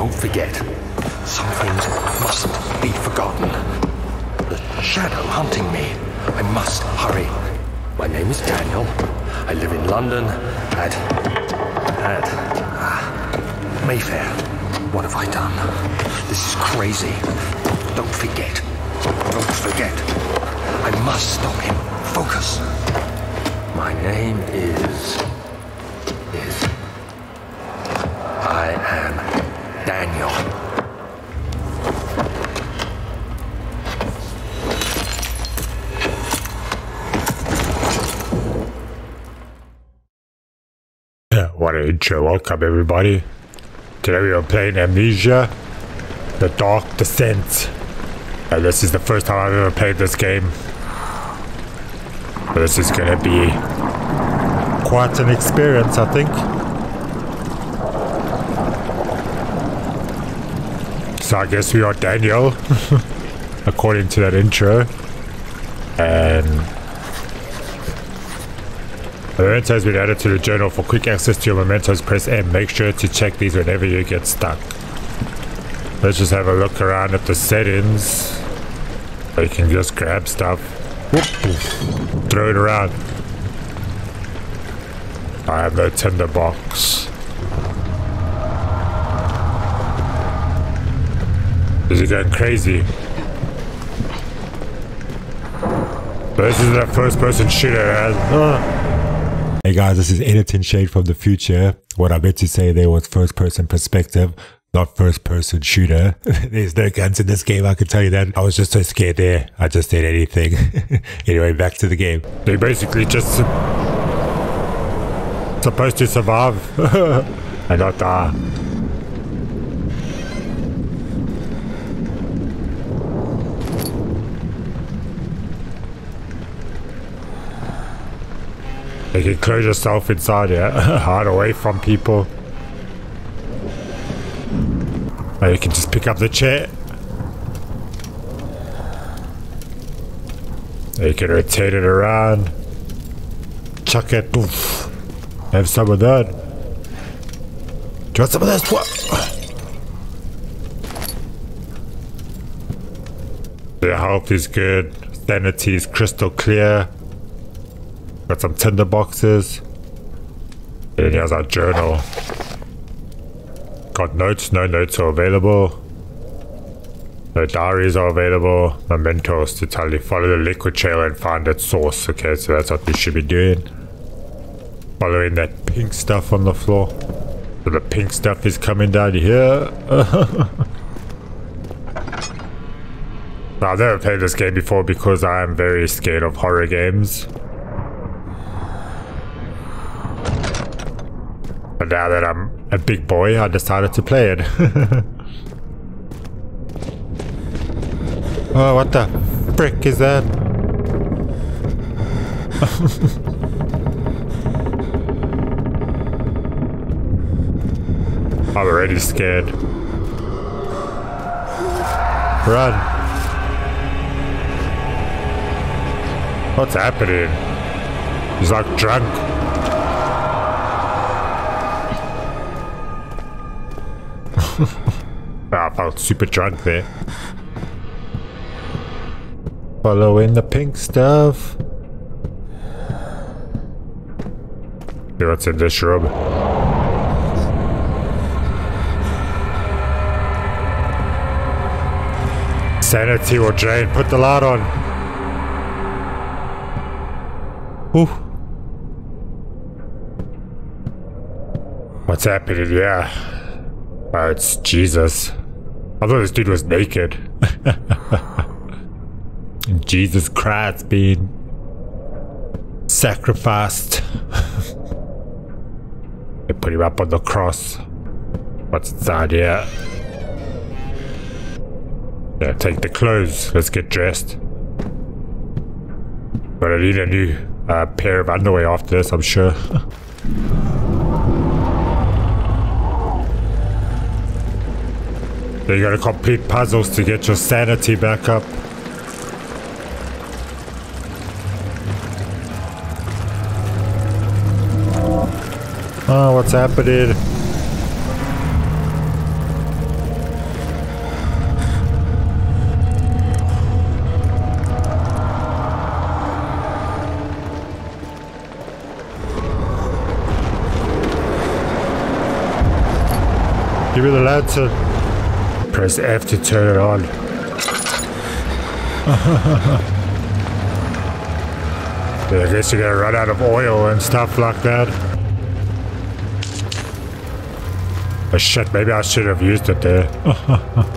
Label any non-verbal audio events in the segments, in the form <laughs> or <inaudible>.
Don't forget, some things mustn't be forgotten. The shadow hunting me. I must hurry. My name is Daniel. I live in London at. at. Ah, Mayfair. What have I done? This is crazy. Don't forget. Don't forget. I must stop him. Focus. My name is. Intro. Welcome, everybody. Today we are playing Amnesia The Dark Descent. And this is the first time I've ever played this game. This is to be quite an experience, I think. So I guess we are Daniel, <laughs> according to that intro. And a memento has been added to the journal. For quick access to your mementos, press M. Make sure to check these whenever you get stuck. Let's just have a look around at the settings. You can just grab stuff. Whoop, throw it around. I have no tinderbox. Is it going crazy? This is the first person shooter. Uh, Hey guys, this is Editing Shane from the future. What I meant to say there was first person perspective, not first person shooter. <laughs> There's no guns in this game, I can tell you that. I was just so scared there. I just did anything. <laughs> anyway, back to the game. They basically just supposed to survive <laughs> and not die. You can close yourself inside, yeah? <laughs> Hide away from people. Or you can just pick up the chair. Or you can rotate it around. Chuck it. Oof. Have some of that. Do you want some of this? What? Health is good. Sanity is crystal clear. Got some tinder boxes. And here's our journal. Got notes, no notes are available. No diaries are available. Mementos to tell you follow the liquid trail and find its source. Okay, so that's what we should be doing. Following that pink stuff on the floor. So the pink stuff is coming down here. <laughs> I've never played this game before because I am very scared of horror games. Now that I'm a big boy, I decided to play it. <laughs> oh, what the frick is that? <laughs> I'm already scared. Run. What's happening? He's like drunk. Ah, I felt super drunk there. Following the pink stuff. What's in this room. Sanity will drain. Put the light on. Ooh. What's happening? Yeah. Oh, it's Jesus. I thought this dude was naked. <laughs> Jesus Christ being sacrificed. <laughs> they put him up on the cross. What's inside here? Yeah, take the clothes. Let's get dressed. But I need a new uh, pair of underwear after this, I'm sure. <laughs> You gotta complete puzzles to get your sanity back up. Oh, what's happening? Give me the lantern. Press F to turn it on. <laughs> I guess you're gonna run out of oil and stuff like that. Oh shit, maybe I should have used it there. <laughs>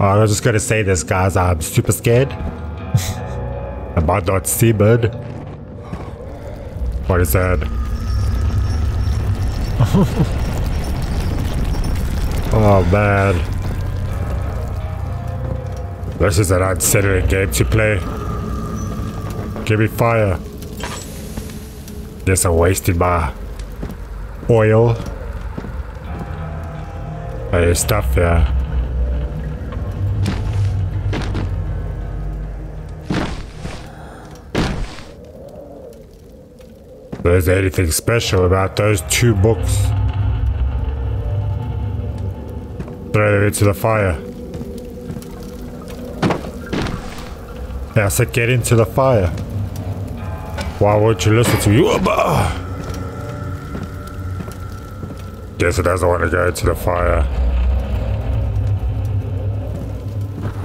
I was just gonna say this, guys. I'm super scared. <laughs> about that seabird. What is that? oh man. This is an unsettling game to play. Give me fire. Guess I'm wasting my oil. Hey, stuff, yeah. There's anything special about those two books. Throw them into the fire. Yeah, I said get into the fire. Why won't you listen to you? Guess it doesn't want to go into the fire.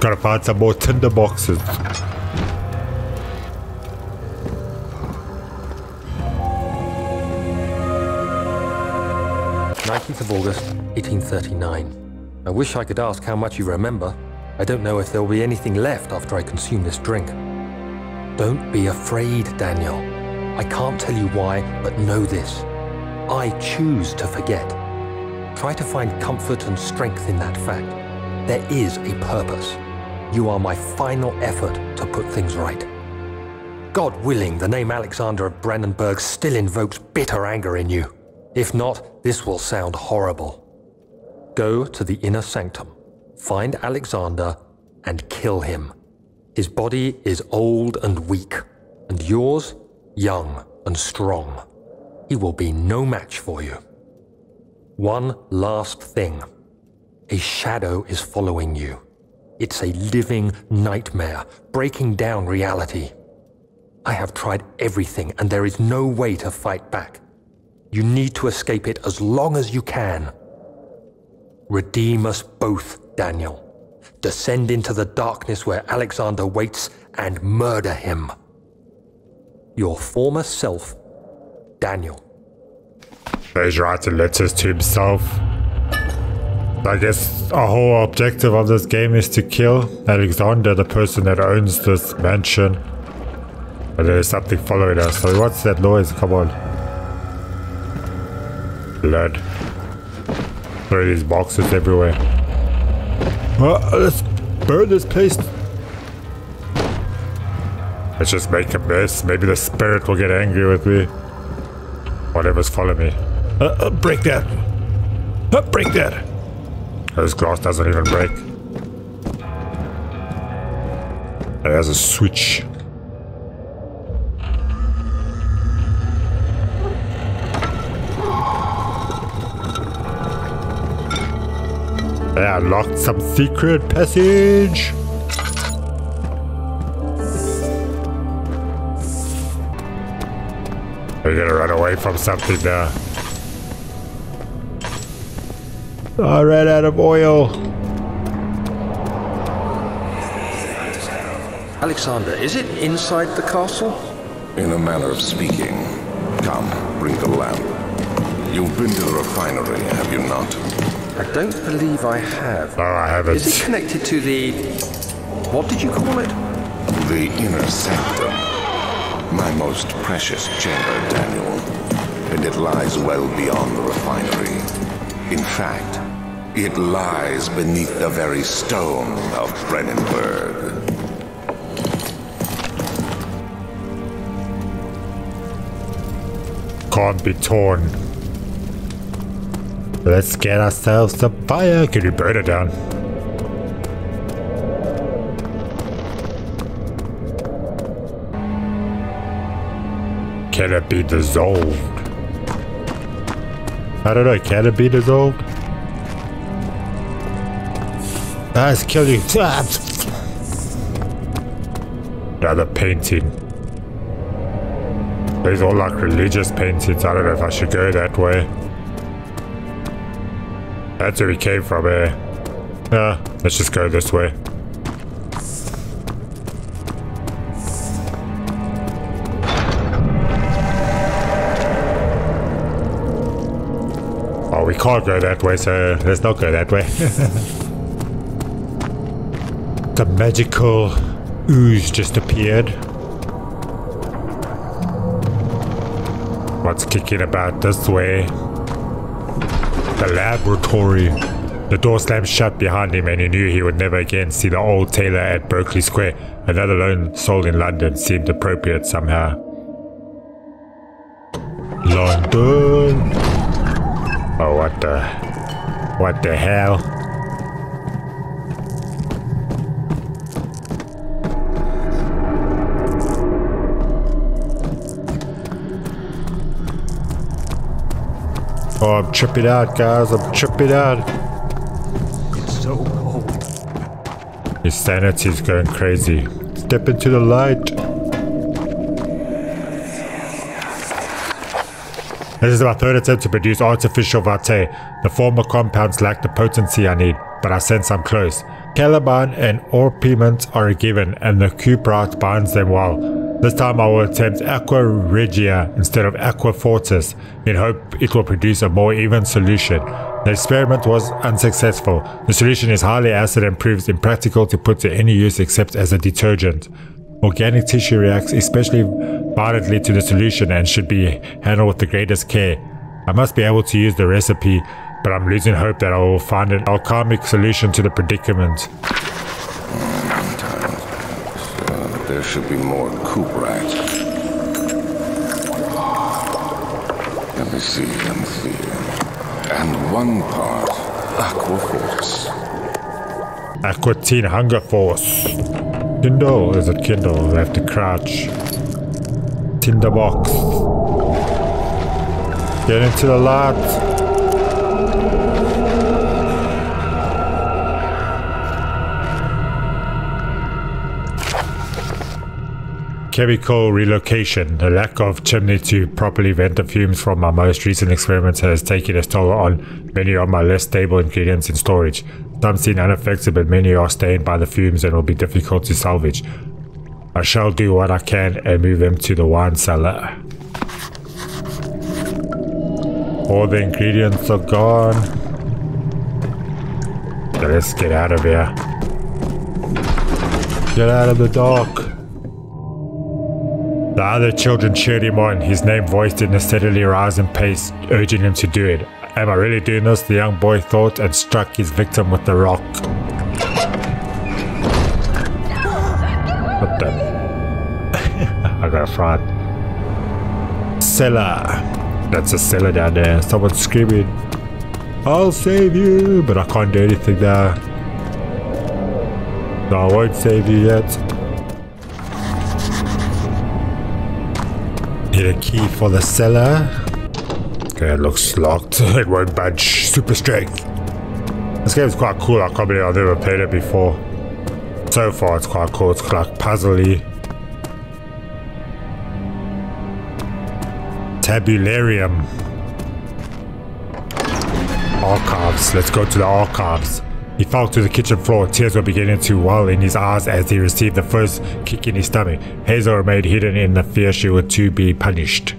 Gotta find some more tinder boxes. 19th of August, 1839. I wish I could ask how much you remember. I don't know if there will be anything left after I consume this drink. Don't be afraid, Daniel. I can't tell you why, but know this. I choose to forget. Try to find comfort and strength in that fact. There is a purpose. You are my final effort to put things right. God willing, the name Alexander of Brennenburg still invokes bitter anger in you. If not, this will sound horrible. Go to the inner sanctum, find Alexander, and kill him. His body is old and weak, and yours young and strong. He will be no match for you. One last thing. A shadow is following you. It's a living nightmare, breaking down reality. I have tried everything, and there is no way to fight back. You need to escape it as long as you can. Redeem us both, Daniel. Descend into the darkness where Alexander waits and murder him. Your former self, Daniel. He's writing letters to himself. I guess our whole objective of this game is to kill Alexander, the person that owns this mansion. But there's something following us. So what's that noise? Come on blood. There are these boxes everywhere. Uh, let's burn this place. Let's just make a mess. Maybe the spirit will get angry with me. Whatever's following me. Uh, uh, break that. Uh, break that. This glass doesn't even break. There's a switch. I unlocked some secret passage. We're gonna run away from something now. I ran out of oil. Alexander, is it inside the castle? In a manner of speaking. Come, bring the lamp. You've been to the refinery, have you not? I don't believe I have. Oh, I haven't. Is it connected to the... What did you call it? The inner sanctum. My most precious chamber, Daniel. And it lies well beyond the refinery. In fact, it lies beneath the very stone of Brennenburg. Can't be torn. Let's get ourselves a fire. Can you burn it down? Can it be dissolved? I don't know. Can it be dissolved? Ah, it's killing. Another painting. These all like religious paintings. I don't know if I should go that way. That's where we came from, eh? Yeah, let's just go this way. Oh, we can't go that way, so let's not go that way. <laughs> the magical ooze just appeared. What's kicking about this way? The laboratory. The door slammed shut behind him and he knew he would never again see the old tailor at Berkeley Square. Another lone soul in London seemed appropriate somehow. London. Oh, what the... What the hell? Oh, I'm tripping out, guys. I'm tripping out. It's so cold. His sanity is going crazy. Step into the light. This is my third attempt to produce artificial vitae. The former compounds lack the potency I need, but I sense I'm close. Calamine and Orpiment are a given, and the cuprite binds them well. This time I will attempt Aqua Regia instead of Aqua Fortis in hope it will produce a more even solution. The experiment was unsuccessful. The solution is highly acid and proves impractical to put to any use except as a detergent. Organic tissue reacts especially violently to the solution and should be handled with the greatest care. I must be able to use the recipe, but I'm losing hope that I will find an alchemic solution to the predicament. There should be more cuprite. Let me see, let me see. And one part aqua fortis. Aqua Teen Hunger Force. Kindle, is it Kindle? I have to crouch. Tinder box. Get into the light. Chemical relocation. The lack of chimney to properly vent the fumes from my most recent experiments has taken a toll on many of my less stable ingredients in storage. Some seem unaffected, but many are stained by the fumes and will be difficult to salvage. I shall do what I can and move them to the wine cellar. All the ingredients are gone. Let's get out of here. Get out of the dark. The other children cheered him on, his name voiced in a steadily rising pace, urging him to do it. Am I really doing this? The young boy thought and struck his victim with the rock. What the? <laughs> I got a fraud. Cellar. That's a cellar down there. Someone's screaming, I'll save you, but I can't do anything there. No, I won't save you yet. Need a key for the cellar. Okay, it looks locked. <laughs> It won't budge. Super strength. This game is quite cool. I can't believe I've never played it before. So far, it's quite cool. It's like puzzly. Tabularium. Archives. Let's go to the archives. He fell to the kitchen floor. Tears were beginning to well in his eyes as he received the first kick in his stomach. Hazel remained hidden in the fear she would too be punished.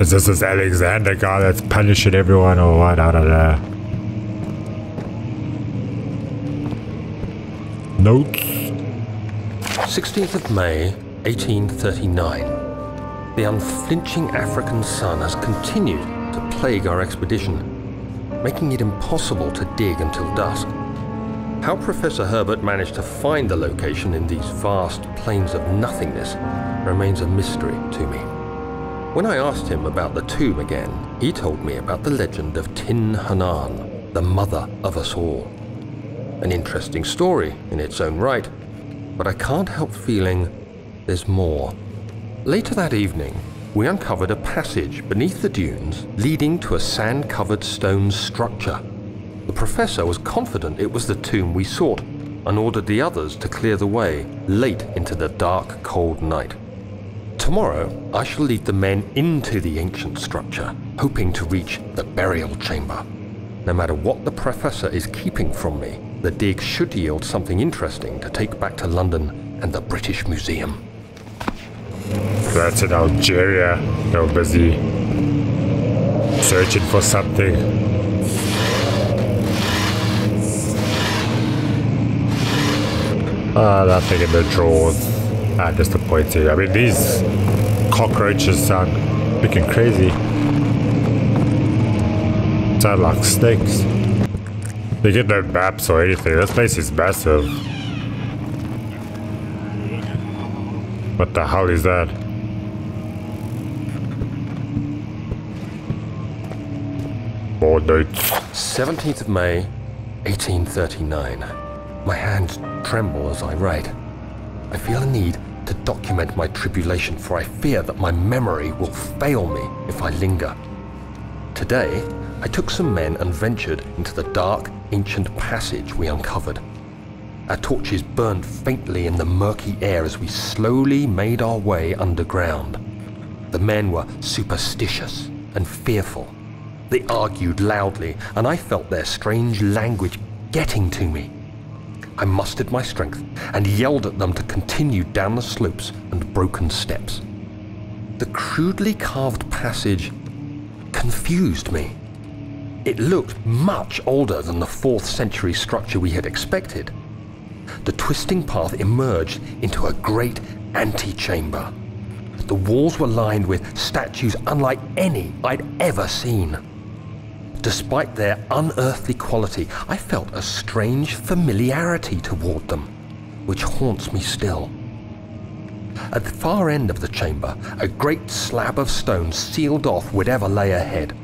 Is this this Alexander guy that's punishing everyone or what? I don't know. Notes. 16th of May, 1839. The unflinching African sun has continued to plague our expedition making it impossible to dig until dusk. How Professor Herbert managed to find the location in these vast plains of nothingness remains a mystery to me. When I asked him about the tomb again, he told me about the legend of Tin Hinan, the mother of us all. An interesting story in its own right, but I can't help feeling there's more. Later that evening, we uncovered a passage beneath the dunes leading to a sand covered stone structure. The professor was confident it was the tomb we sought, and ordered the others to clear the way late into the dark, cold night. Tomorrow, I shall lead the men into the ancient structure, hoping to reach the burial chamber. No matter what the professor is keeping from me, the dig should yield something interesting to take back to London and the British Museum. That's in Algeria. They're busy searching for something. Ah, nothing in the drawers. Ah, disappointing. I mean, these cockroaches sound freaking crazy. Sound like snakes. They get no maps or anything. This place is massive. What the hell is that? More notes. 17th of May, 1839. My hands tremble as I write. I feel a need to document my tribulation, for I fear that my memory will fail me if I linger. Today, I took some men and ventured into the dark, ancient passage we uncovered. Our torches burned faintly in the murky air as we slowly made our way underground. The men were superstitious and fearful. They argued loudly, and I felt their strange language getting to me. I mustered my strength and yelled at them to continue down the slopes and broken steps. The crudely carved passage confused me. It looked much older than the 4th century structure we had expected. The twisting path emerged into a great antechamber. The walls were lined with statues unlike any I'd ever seen. Despite their unearthly quality, I felt a strange familiarity toward them, which haunts me still. At the far end of the chamber, a great slab of stone sealed off whatever lay ahead.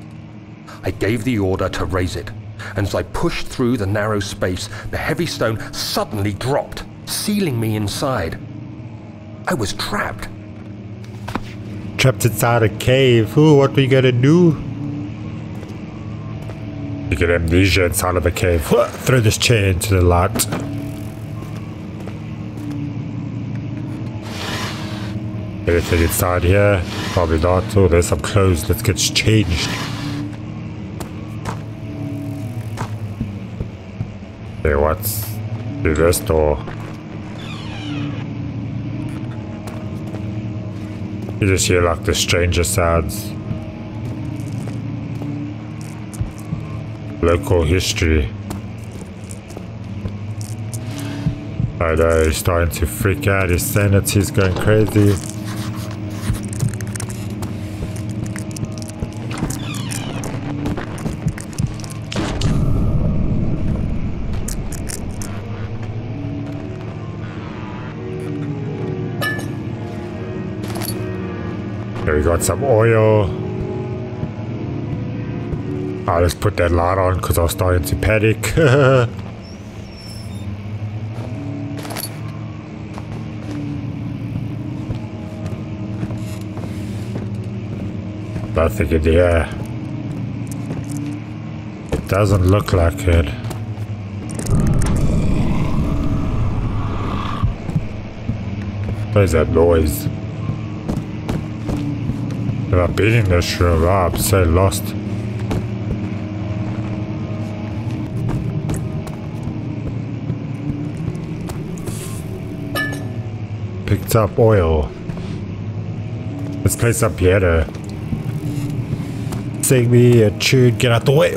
I gave the order to raise it, and as I pushed through the narrow space, the heavy stone suddenly dropped, sealing me inside. I was trapped. Trapped inside a cave. Ooh, what we gonna do? You get amnesia inside of a cave. Throw this chair into the light. Anything inside here? Probably not. Oh, there's some clothes. Let's get changed. Okay, what's through this door? You just hear like the strangest sounds. Local history. I know, he's starting to freak out. His sanity's going crazy. Got some oil. I'll just put that light on because I was starting to panic. Nothing in air. It doesn't look like it. What is that noise? Have I been in this room? Oh, I'm so lost. Picked up oil. Let's play some piano. Sing me a tune, get out the way.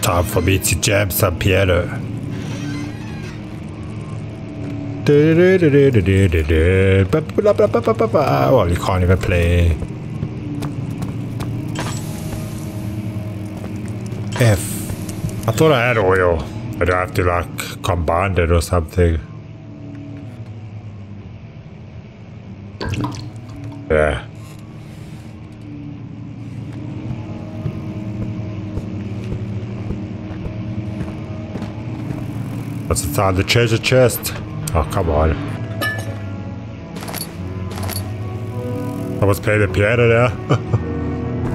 Time for me to jam some piano. Well, you can't even play. F. I thought I had oil. I'd have to like combine it or something. Yeah. Inside the treasure chest? Oh, come on. I was playing the piano there.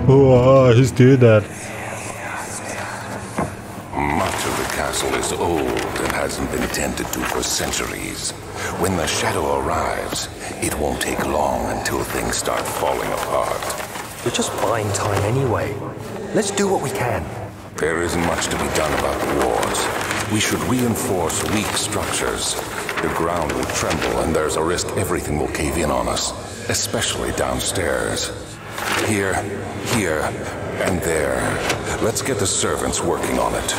oh, he's doing that. Much of the castle castle is old and hasn't been tended to for centuries. When the shadow arrives, it won't take long until things start falling apart. We're just buying time anyway. Let's do what we can. There isn't much to be done about the wars. We should reinforce weak structures. The ground will tremble and there's a risk everything will cave in on us, especially downstairs. Here, here, and there. Let's get the servants working on it.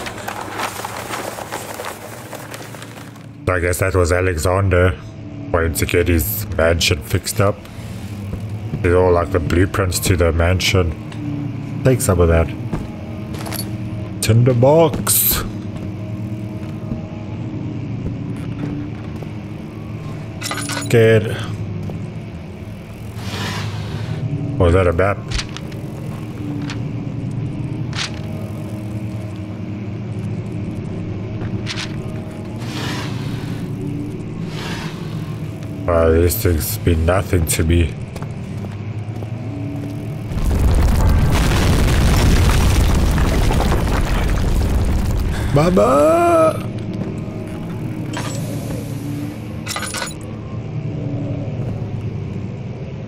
I guess that was Alexander wanting to get his mansion fixed up. These all like the blueprints to the mansion. Take some of that. Tinderbox. Good. Was that a map? Uh, these things mean nothing to me. Mama!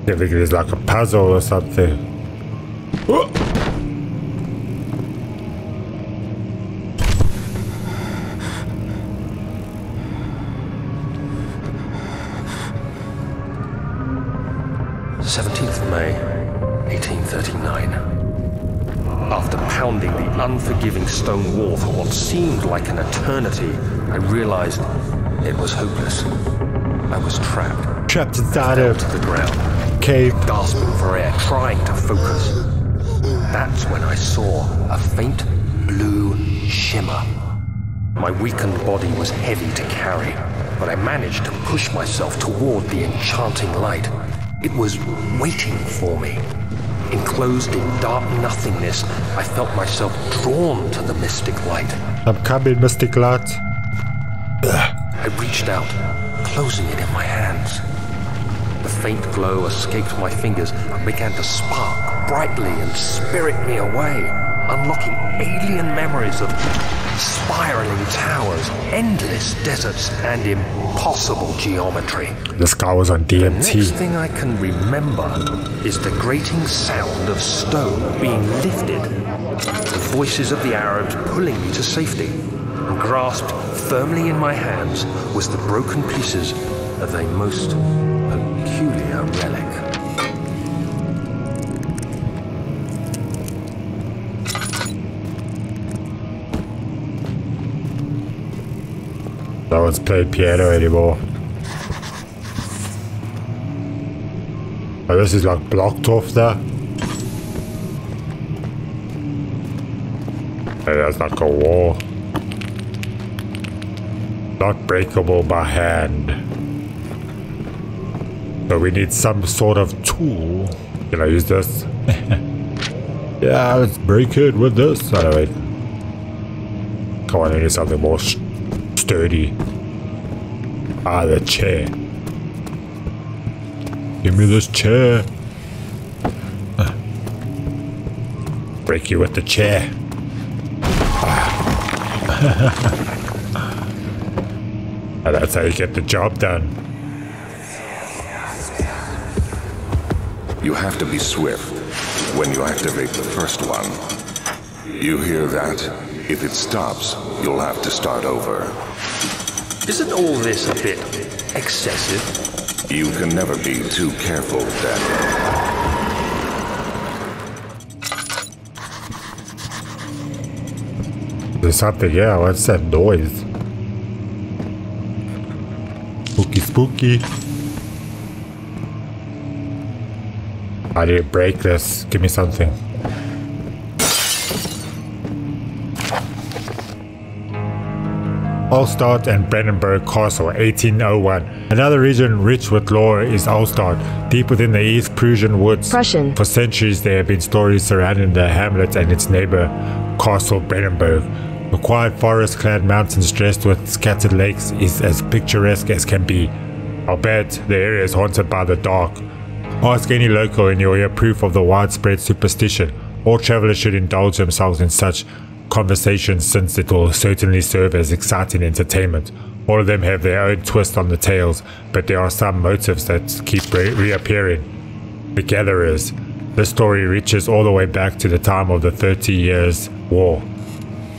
I think it is like a puzzle or something. Seventeenth of May, 1839. After pounding the unforgiving stone wall for what seemed like an eternity, I realized it was hopeless. I was trapped. Trapped inside to the ground. Cave. gasping for air, trying to focus. That's when I saw a faint blue shimmer. My weakened body was heavy to carry, but I managed to push myself toward the enchanting light. It was waiting for me. Enclosed in dark nothingness, I felt myself drawn to the mystic light. I'm coming, Mystic Light. I reached out, closing it in my hands. Faint glow escaped my fingers and began to spark brightly and spirit me away, unlocking alien memories of spiraling towers, endless deserts, and impossible geometry. This guy was on DMT. The next thing I can remember is the grating sound of stone being lifted, the voices of the Arabs pulling me to safety, and grasped firmly in my hands was the broken pieces of a most relic. No one's playing piano anymore. Oh, this is like blocked off there. Hey, that's like a wall. Not breakable by hand. So we need some sort of tool. Can I use this? <laughs> yeah, let's break it with this. No, wait. Come on, I need something more sturdy. Ah, the chair. Give me this chair. Ah. Break you with the chair. And <laughs> <laughs> that's how you get the job done. You have to be swift when you activate the first one. You hear that? If it stops, you'll have to start over. Isn't all this a bit excessive? You can never be too careful, Daniel. There's something, yeah, what's that noise? Spooky, spooky. I need to break this. Give me something. Altstadt and Brennenburg Castle, 1801. Another region rich with lore is Altstadt, deep within the East Prussian woods. Prussian. For centuries, there have been stories surrounding the hamlet and its neighbor, Castle Brennenburg. The quiet forest-clad mountains dressed with scattered lakes is as picturesque as can be. I'll bet the area is haunted by the dark. Ask any local and you'll hear proof of the widespread superstition. All travelers should indulge themselves in such conversations since it will certainly serve as exciting entertainment. All of them have their own twist on the tales, but there are some motives that keep re- reappearing. The Gatherers. The story reaches all the way back to the time of the Thirty Years' War.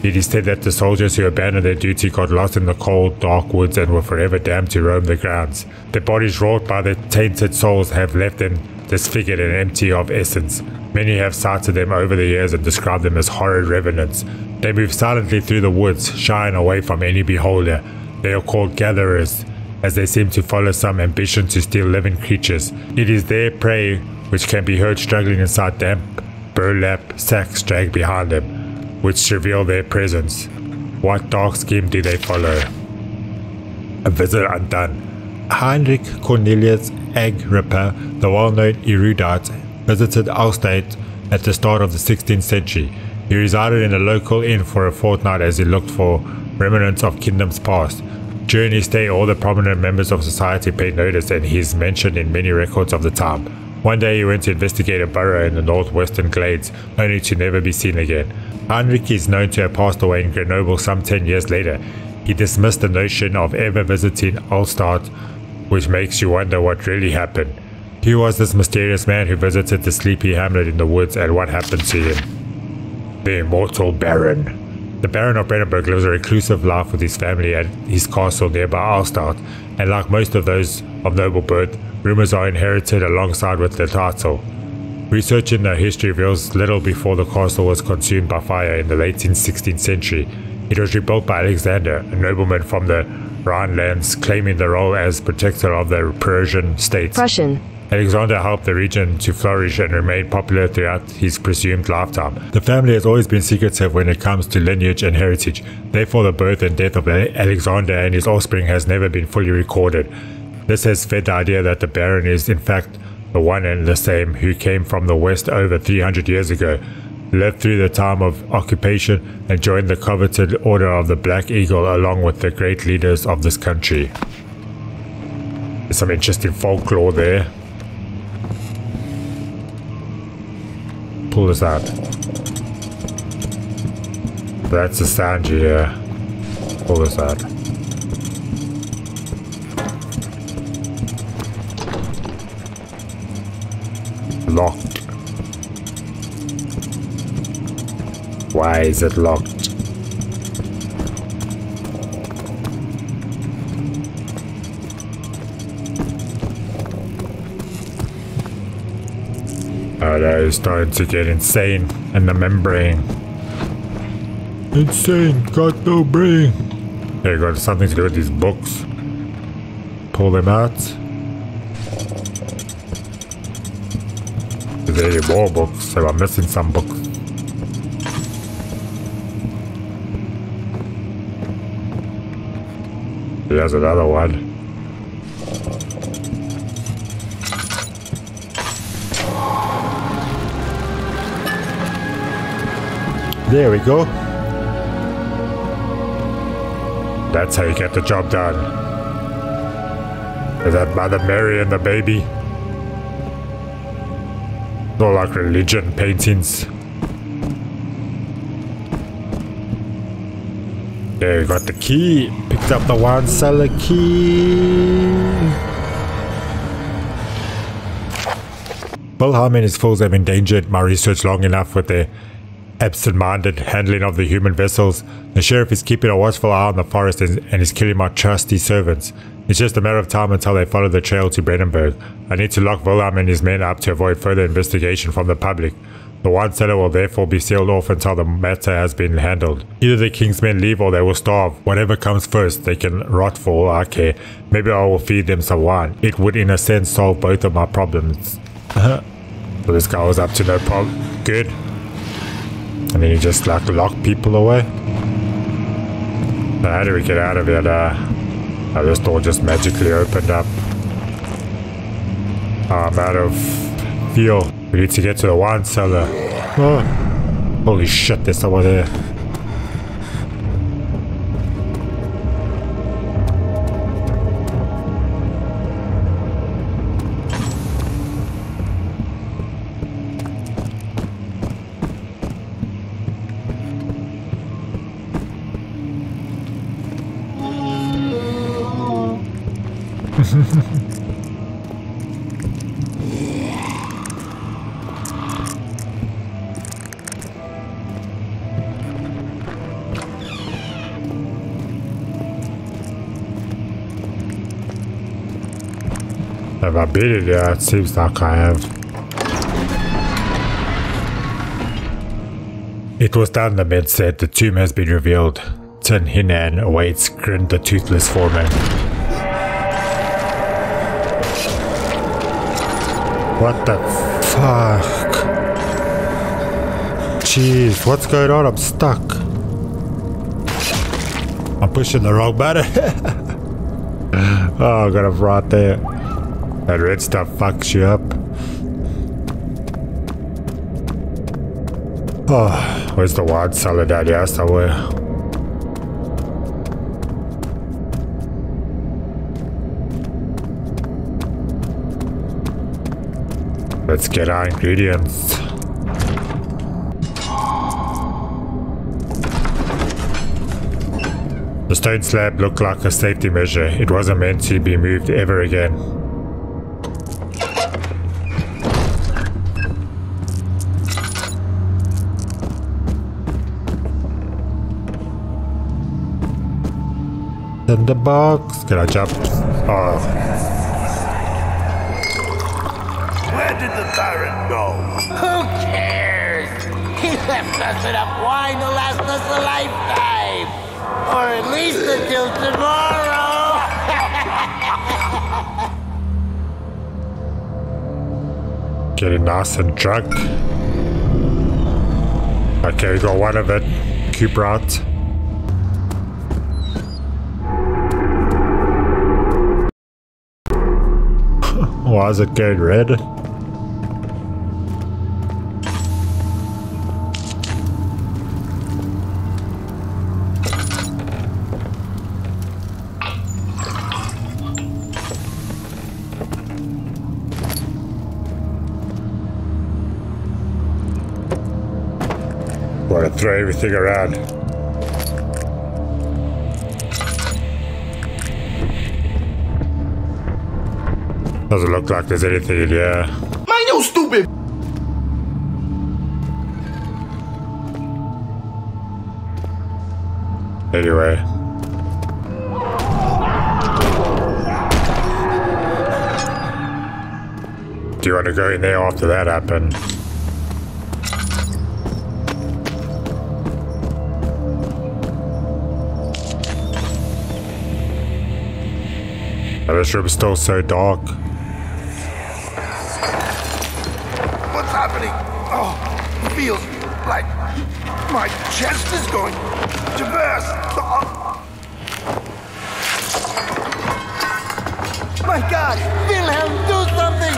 It is said that the soldiers who abandoned their duty got lost in the cold, dark woods and were forever damned to roam the grounds. Their bodies wrought by their tainted souls have left them disfigured and empty of essence. Many have sighted them over the years and described them as horrid revenants. They move silently through the woods, shying away from any beholder. They are called gatherers, as they seem to follow some ambition to steal living creatures. It is their prey which can be heard struggling inside damp burlap sacks dragged behind them, which reveal their presence. What dark scheme do they follow? A visit undone. Heinrich Cornelius Agrippa, the well-known erudite, visited Altstadt at the start of the 16th century. He resided in a local inn for a fortnight as he looked for remnants of kingdoms past. During his stay, all the prominent members of society paid notice and he is mentioned in many records of the time. One day he went to investigate a burrow in the northwestern glades, only to never be seen again. Heinrich is known to have passed away in Grenoble some 10 years later. He dismissed the notion of ever visiting Altstadt, which makes you wonder what really happened. Who was this mysterious man who visited the sleepy hamlet in the woods and what happened to him? The immortal Baron. The Baron of Brennenburg lives a reclusive life with his family at his castle nearby Altstadt, and like most of those of noble birth, rumors are inherited alongside with the title. Research in the history reveals little before the castle was consumed by fire in the late 16th century. It was rebuilt by Alexander, a nobleman from the Rhinelands, claiming the role as protector of the Persian states. Prussian. Alexander helped the region to flourish and remain popular throughout his presumed lifetime. The family has always been secretive when it comes to lineage and heritage. Therefore, the birth and death of Alexander and his offspring has never been fully recorded. This has fed the idea that the Baron is, in fact, the one and the same who came from the west over 300 years ago, lived through the time of occupation, and joined the coveted Order of the Black Eagle along with the great leaders of this country. There's some interesting folklore there. pull this out. That's the sound you hear. Pull this out. Locked. Why is it locked? Oh, that is starting to get insane in the membrane. Insane, got no brain. Hey, got something to do with these books. Pull them out. Are more books, so I'm missing some books. There's another one. There we go. That's how you get the job done. Is that Mother Mary and the baby? Not like religion paintings. There you got the key. Picked up the wine cellar key. Wilhelm and his fools have endangered my research long enough with their absent-minded handling of the human vessels. The sheriff is keeping a watchful eye on the forest and, and is killing my trusty servants. It's just a matter of time until they follow the trail to Brennenburg. I need to lock Wilhelm and his men up to avoid further investigation from the public. The wine cellar will therefore be sealed off until the matter has been handled. Either the king's men leave or they will starve. Whatever comes first, they can rot for all I care. Maybe I will feed them some wine. It would in a sense solve both of my problems. Uh-huh. so this guy was up to no problem. Good. And then you just like lock people away. how do we get out of it? Uh, oh, this door just magically opened up. Oh, I'm out of fuel. We need to get to the wine cellar. Oh, holy shit, there's someone there. It? Seems like I have. It was done, the men said. The tomb has been revealed. Tin Hinan awaits, grinned the toothless foreman. What the fuck? Jeez, what's going on? I'm stuck. I'm pushing the wrong button. <laughs> oh, I got it right there. That red stuff fucks you up. Oh, where's the wide salad Yeah, somewhere? Let's get our ingredients. The stone slab looked like a safety measure. It wasn't meant to be moved ever again. In the box. Can I jump? Oh. Where did the Baron go? Who cares? He left us enough wine to last us a lifetime. Or at least until tomorrow. <laughs> Getting nice and drunk. Okay, we got one of it. Keep out. Why is it going red? Want to throw everything around. Doesn't look like there's anything in here. Man, you stupid! Anyway. Do you want to go in there after that happened? this room's still so dark. Feels like my chest is going to burst. Oh. My God! Wilhelm, do something!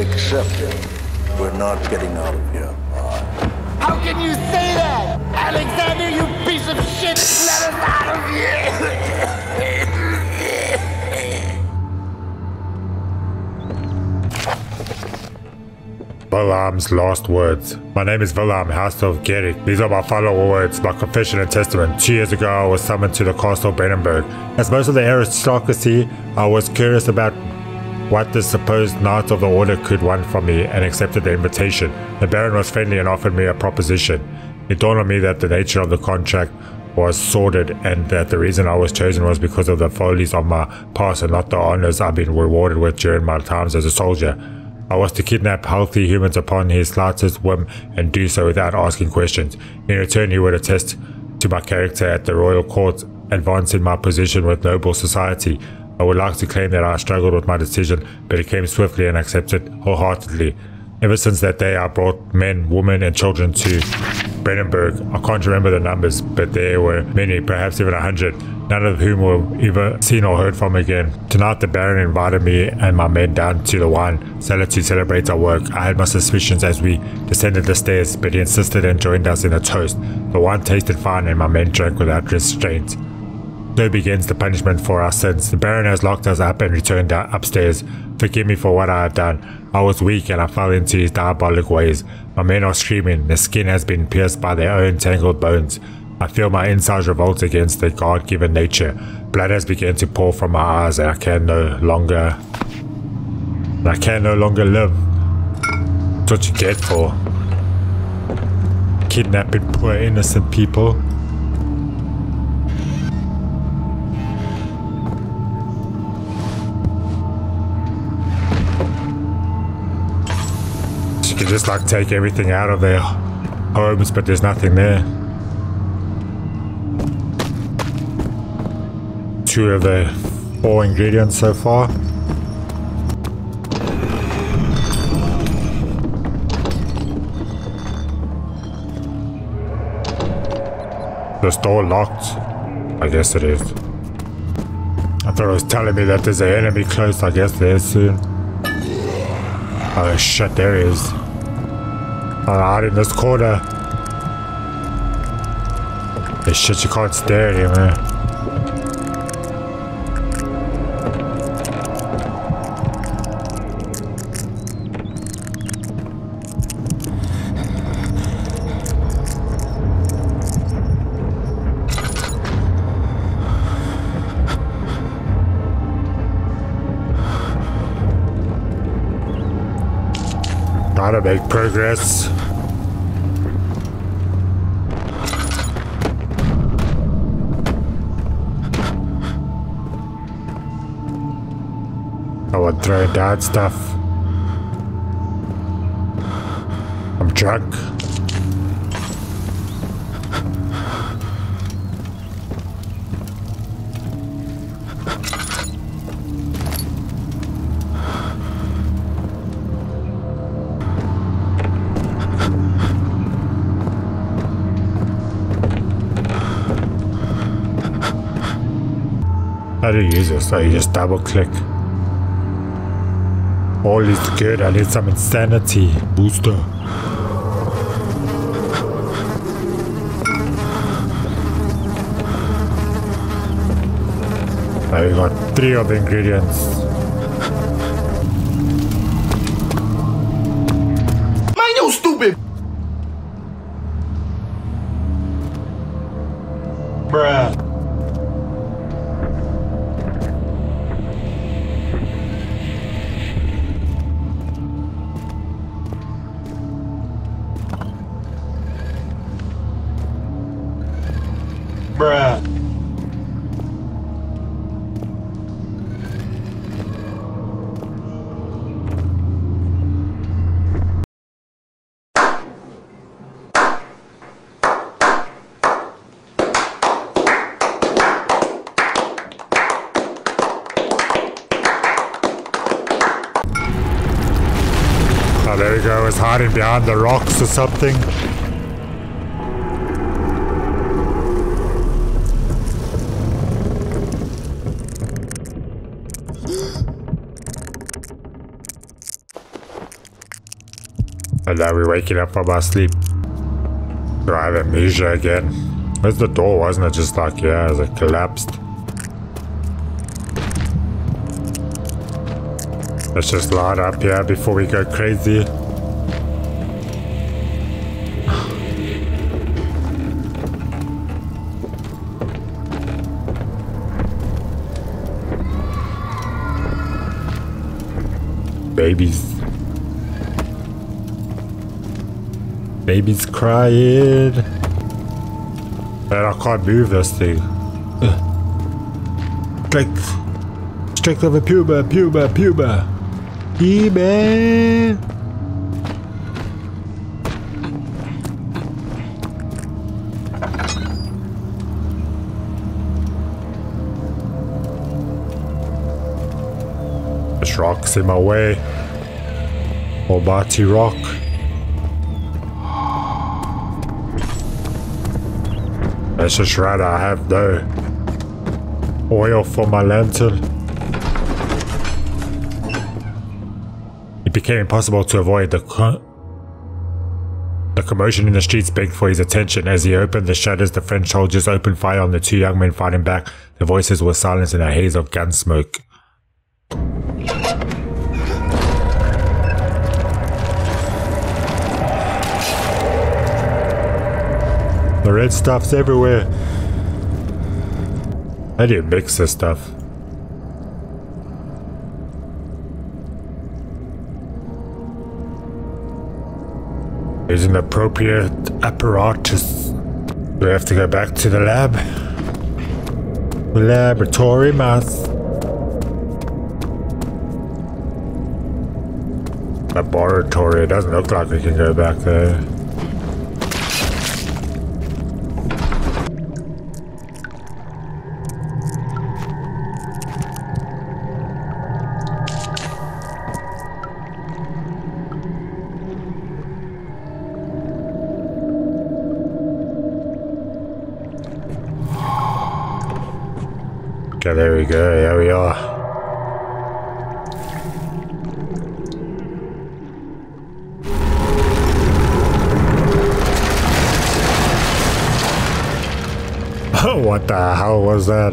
Accept it. We're not getting out of here. How can you say that? Alexander, you piece of shit! Let us out of here! <laughs> Wilhelm's last words. My name is Wilhelm, House of Gerick. These are my final words, my confession and testament. Two years ago, I was summoned to the castle of Brennenburg. As most of the aristocracy, I was curious about what the supposed Knight of the Order could want from me and accepted the invitation. The Baron was friendly and offered me a proposition. It dawned on me that the nature of the contract was sordid and that the reason I was chosen was because of the follies of my past and not the honors I've been rewarded with during my times as a soldier. I was to kidnap healthy humans upon his slightest whim and do so without asking questions. In return, he would attest to my character at the royal court, advancing my position with noble society. I would like to claim that I struggled with my decision, but it came swiftly and accepted wholeheartedly. Ever since that day, I brought men, women, and children to Brennenburg. I can't remember the numbers, but there were many, perhaps even a hundred, none of whom were ever seen or heard from again. Tonight, the Baron invited me and my men down to the wine cellar to celebrate our work. I had my suspicions as we descended the stairs, but he insisted and joined us in a toast. The wine tasted fine, and my men drank without restraint. So begins the punishment for our sins. The Baron has locked us up and returned upstairs. Forgive me for what I have done. I was weak and I fell into his diabolic ways. My men are screaming. Their skin has been pierced by their own tangled bones. I feel my insides revolt against their God-given nature. Blood has begun to pour from my eyes and I can no longer... I can no longer live. That's what you get for kidnapping poor innocent people. Just like take everything out of their homes, but there's nothing there. Two of the four ingredients so far. The door locked. I guess it is. I thought it was telling me that there's an enemy close. I guess there is soon. Oh shit, there is. Out in this corner. This shit, you can't stare at him, man. Trying to make progress. Down stuff. I'm drunk. How do you use this? So you just double click. All is good. I need some insanity booster. Now we got three of the ingredients. Hiding behind the rocks or something. And now we're waking up from our sleep. Do I have amnesia again? Where's the door? Wasn't it just like, yeah, as it collapsed? Let's just line up here before we go crazy. Babies. Babies crying. Man, I can't move this thing. Strength. Strength of a puma, puma, puma. He-Man. Rocks in my way. Obati rock. That's just right, I have there. oil for my lantern. It became impossible to avoid the the commotion in the streets begged for his attention. As he opened the shutters, the French soldiers opened fire on the two young men fighting back. Their voices were silenced in a haze of gun smoke. Red stuff's everywhere. How do you mix this stuff? Is an appropriate apparatus. We have to go back to the lab? Laboratory math. Laboratory. It doesn't look like we can go back there. Okay, there we go. Here we are. <laughs> Oh, what the hell was that?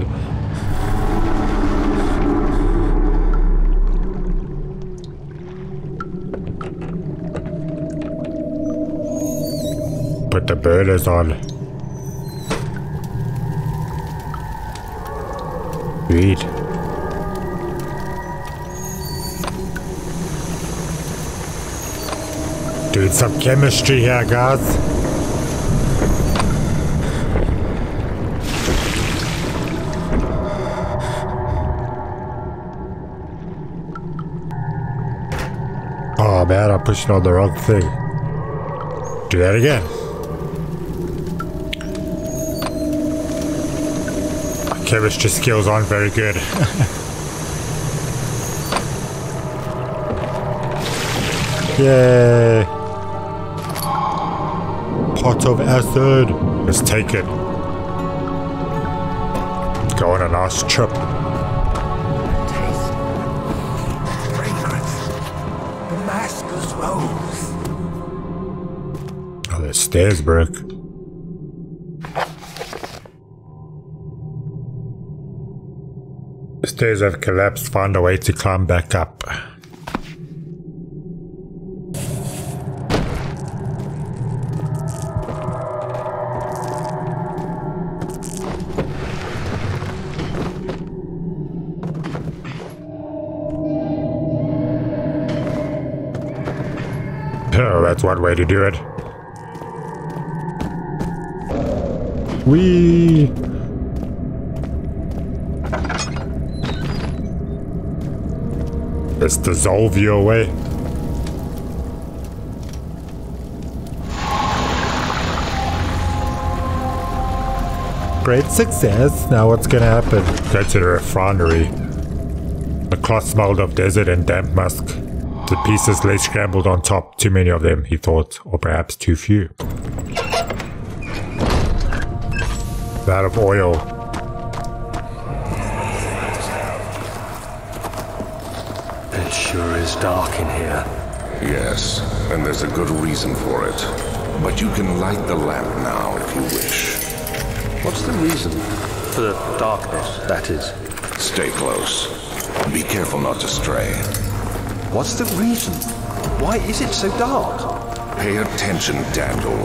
Put the burners on. Read. Doing some chemistry here, guys. Oh man, I'm pushing on the wrong thing. Do that again. Chemistry skills aren't very good. <laughs> Yay! Pot of acid. Let's take it. Go on a nice trip. Taste. Fragrance. Damascus. Oh, the stairs broke. Stairs have collapsed, find a way to climb back up. Oh, that's one way to do it. Wee! Let's dissolve you away. Great success. Now what's gonna happen? Go to the refinery. The cloth smelled of desert and damp musk. The pieces lay scrambled on top. Too many of them, he thought, or perhaps too few. That of oil sure is dark in here. Yes, and there's a good reason for it. But you can light the lamp now if you wish. What's the reason? For the darkness, that is. Stay close. Be careful not to stray. What's the reason? Why is it so dark? Pay attention, Daniel.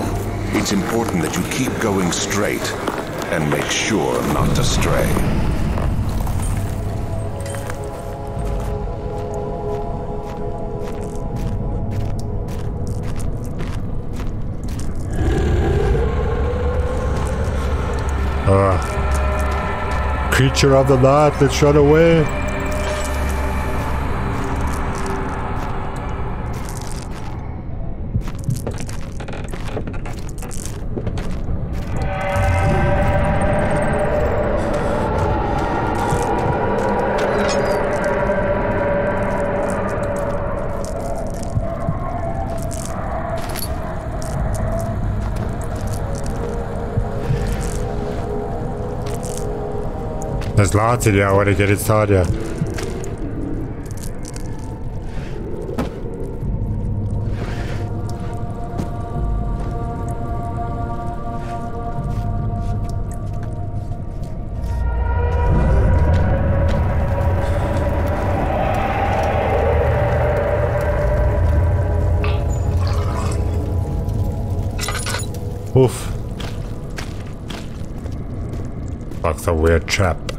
It's important that you keep going straight and make sure not to stray. Creature of the night, let's run away. Lots of you. I want to get inside you. Oof. That's a weird trap.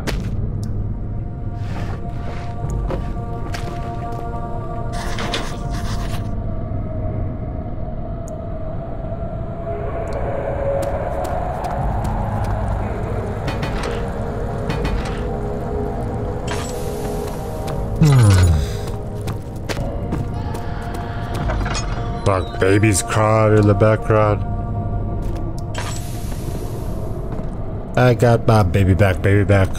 Babies crying in the background. I got my baby back, baby back.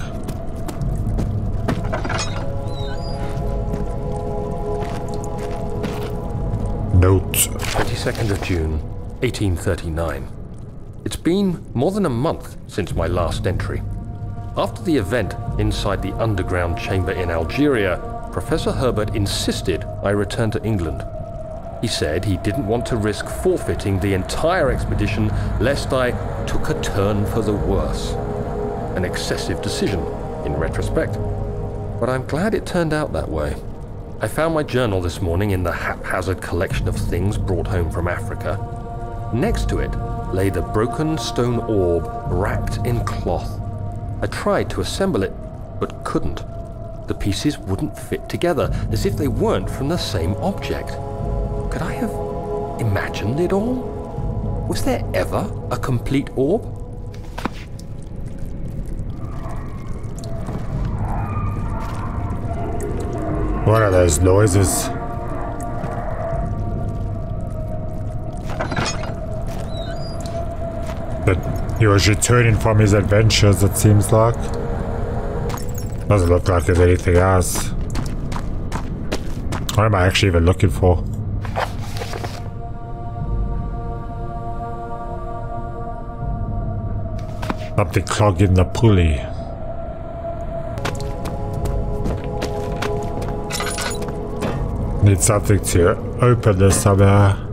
Note. 22nd of June, 1839. It's been more than a month since my last entry. After the event inside the underground chamber in Algeria, Professor Herbert insisted I return to England. He said he didn't want to risk forfeiting the entire expedition lest I took a turn for the worse. An excessive decision, in retrospect. But I'm glad it turned out that way. I found my journal this morning in the haphazard collection of things brought home from Africa. Next to it lay the broken stone orb wrapped in cloth. I tried to assemble it, but couldn't. The pieces wouldn't fit together, as if they weren't from the same object. Could I have imagined it all? Was there ever a complete orb? What are those noises? But he was returning from his adventures, it seems like. Doesn't look like there's anything else. What am I actually even looking for? Something in the pulley. Need something to open this somehow.